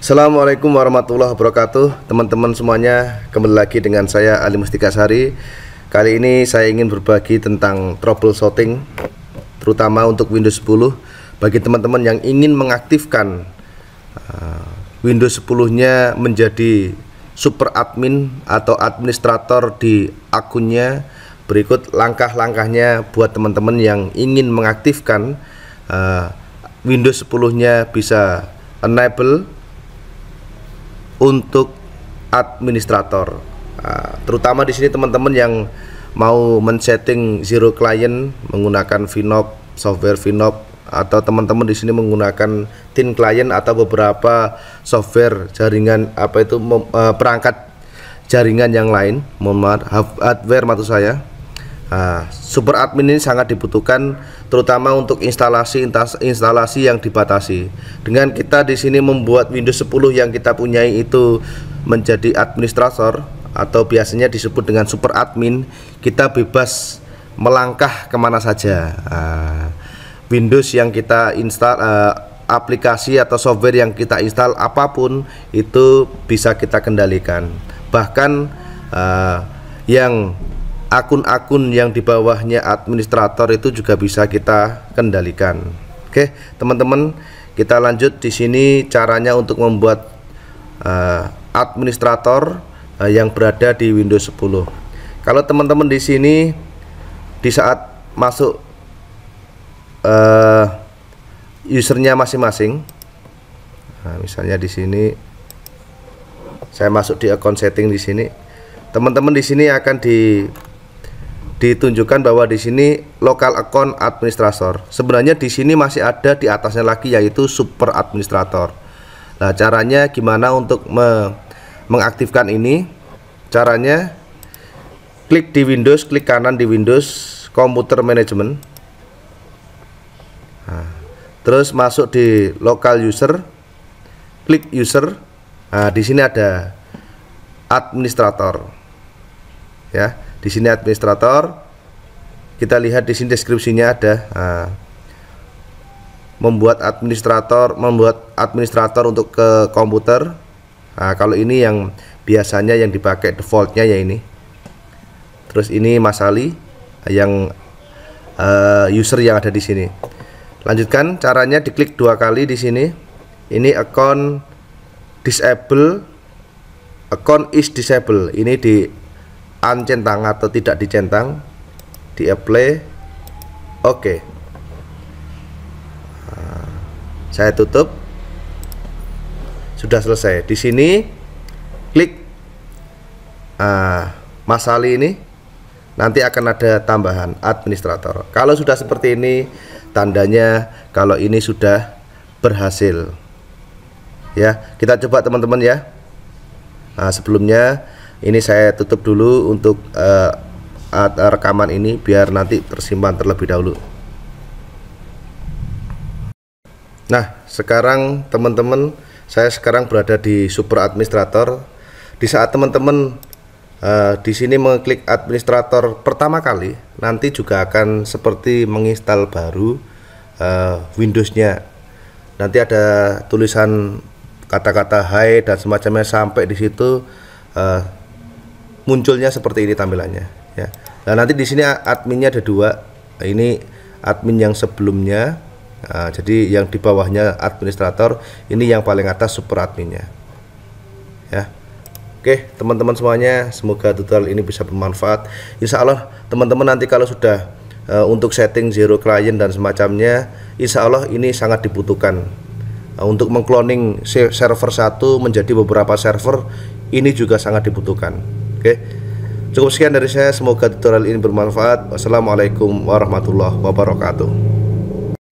Assalamualaikum warahmatullahi wabarakatuh. Teman-teman semuanya Kembali lagi dengan saya Ali Mustika Sari. Kali ini saya ingin berbagi tentang troubleshooting Terutama untuk Windows 10 Bagi teman-teman yang ingin mengaktifkan uh, Windows 10 nya menjadi super admin atau administrator di akunnya Berikut langkah-langkahnya buat teman-teman yang ingin mengaktifkan uh, Windows 10 nya bisa enable untuk administrator. Nah, terutama di sini teman-teman yang mau men-setting zero client menggunakan Vinop, software Vinop atau teman-teman di sini menggunakan tin client atau beberapa software jaringan apa itu uh, perangkat jaringan yang lain, mohon maaf hardware maksud saya Nah, super admin ini sangat dibutuhkan terutama untuk instalasi instalasi yang dibatasi. Dengan kita di sini membuat Windows 10 yang kita punyai itu menjadi administrator atau biasanya disebut dengan super admin, kita bebas melangkah ke mana saja. Nah, Windows yang kita install uh, aplikasi atau software yang kita install apa pun itu bisa kita kendalikan. Bahkan uh, yang akun-akun yang di bawahnya administrator itu juga bisa kita kendalikan. Oke, teman-teman, kita lanjut di sini caranya untuk membuat uh, administrator uh, yang berada di Windows 10. Kalau teman-teman di sini di saat masuk uh, usernya masing-masing, nah, misalnya di sini saya masuk di account setting di sini, teman-teman di sini akan di ditunjukkan bahwa di sini lokal account administrator. Sebenarnya di sini masih ada di atasnya lagi yaitu super administrator. Nah, caranya gimana untuk me mengaktifkan ini? Caranya klik di Windows, klik kanan di Windows Computer Management. Nah, terus masuk di local user, klik user. Nah, di sini ada administrator. Ya di sini administrator. Kita lihat di sini deskripsinya ada nah, membuat administrator membuat administrator untuk ke komputer. Nah, kalau ini yang biasanya yang dipakai defaultnya ya ini. Terus ini Mas Ali yang uh, user yang ada di sini. Lanjutkan caranya diklik dua kali di sini. Ini account disable. Account is disable. Ini di uncentang atau tidak dicentang di apply. Oke. Okay. nah, saya tutup. Sudah selesai. Di sini klik. Uh, masali ini nanti akan ada tambahan administrator. Kalau sudah seperti ini tandanya kalau ini sudah berhasil. Ya kita coba teman-teman ya. Nah, sebelumnya ini saya tutup dulu untuk uh, rekaman ini biar nanti tersimpan terlebih dahulu. Nah sekarang teman-teman saya sekarang berada di super administrator. Di saat teman-teman uh, di sini mengklik administrator pertama kali nanti juga akan seperti menginstal baru uh, Windowsnya. Nanti ada tulisan kata-kata hai dan semacamnya sampai di situ uh, munculnya seperti ini tampilannya ya. Nah, nanti di sini adminnya ada dua. Ini admin yang sebelumnya. Nah, jadi yang di bawahnya administrator, ini yang paling atas super adminnya. Ya. Oke, teman-teman semuanya, semoga tutorial ini bisa bermanfaat. Insya Allah, teman-teman nanti kalau sudah uh, untuk setting zero client dan semacamnya, insya Allah ini sangat dibutuhkan uh, untuk mengcloning server satu menjadi beberapa server ini juga sangat dibutuhkan. Oke. Cukup sekian dari saya. Semoga tutorial ini bermanfaat. Wassalamualaikum warahmatullahi wabarakatuh.